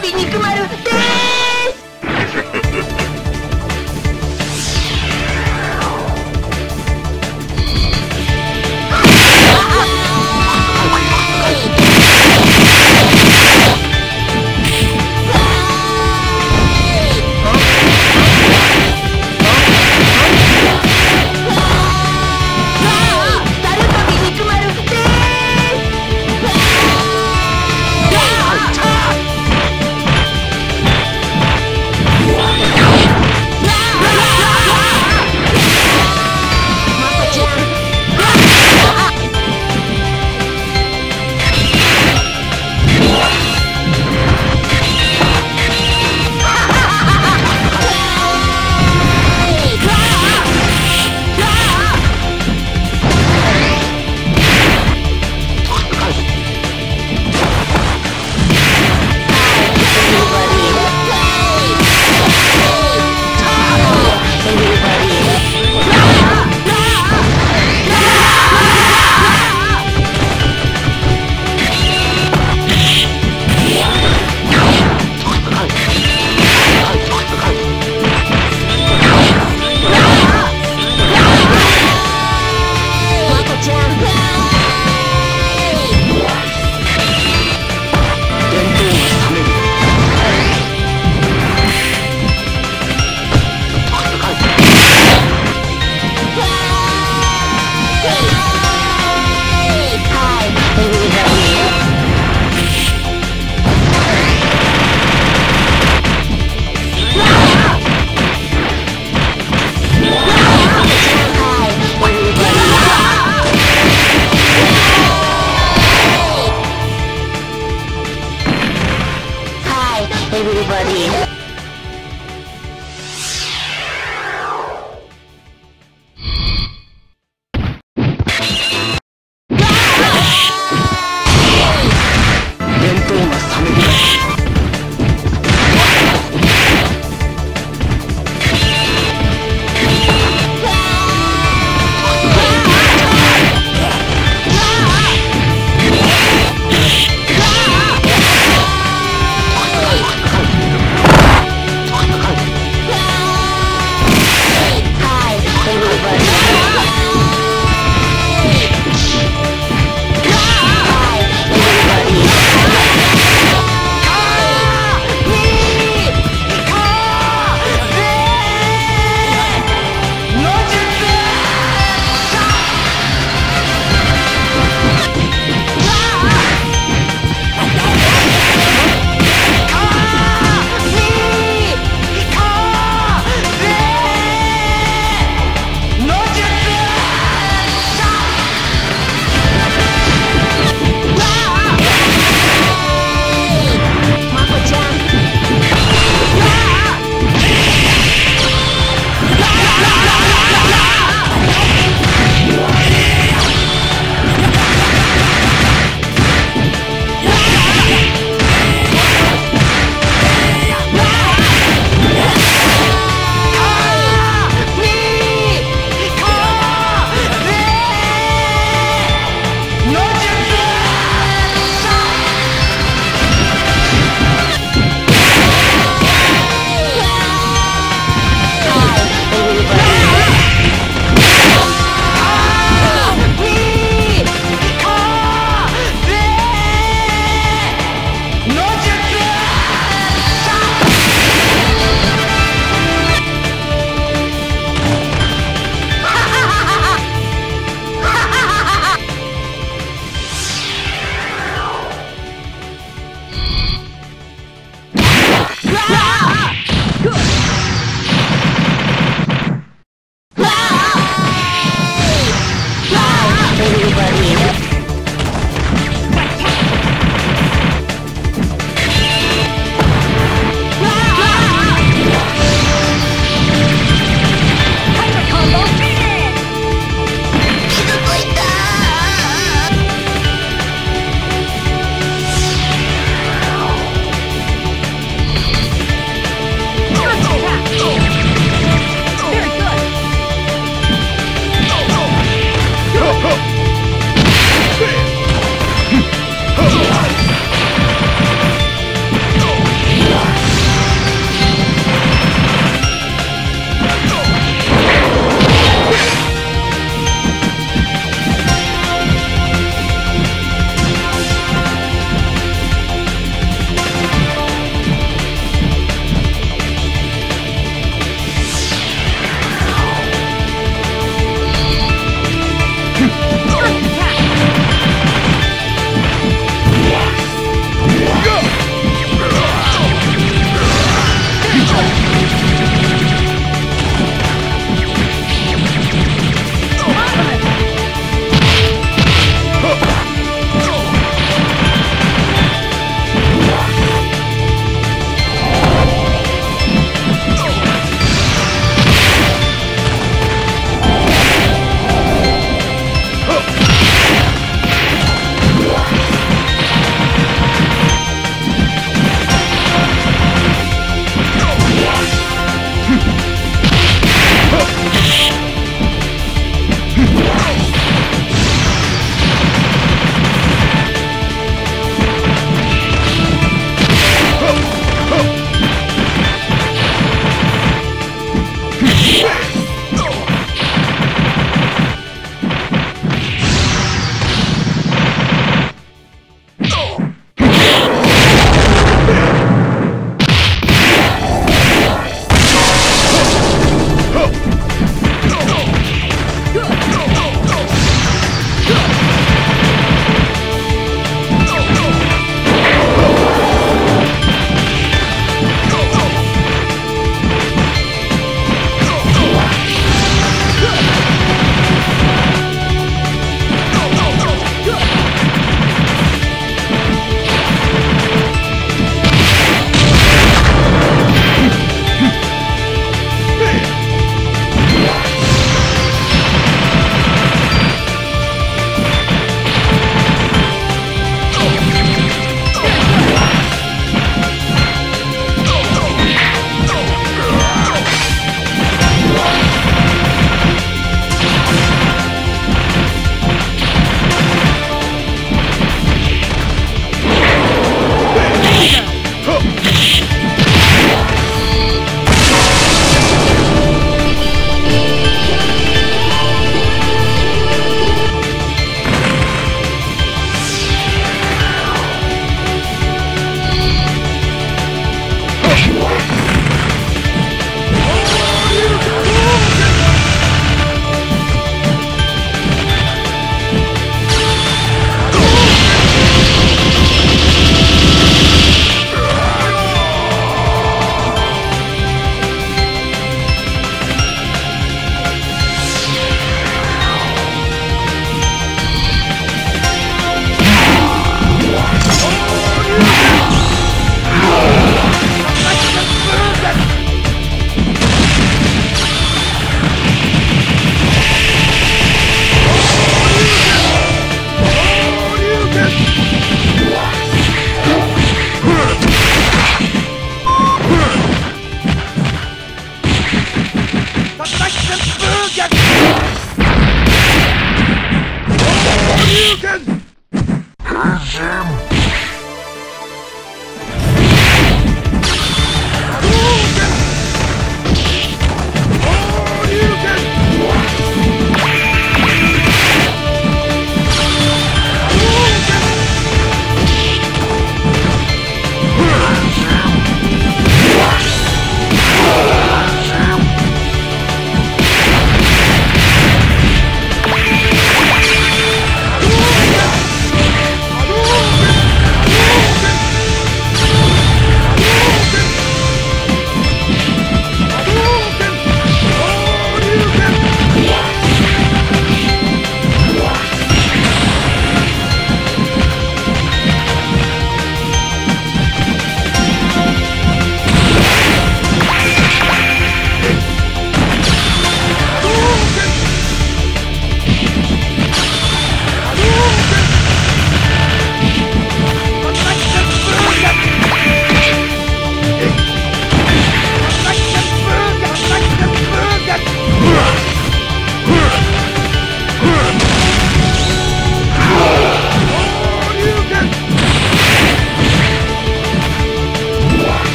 обидником everybody.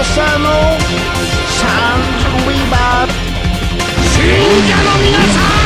朝のサンズウィバー信者の皆さん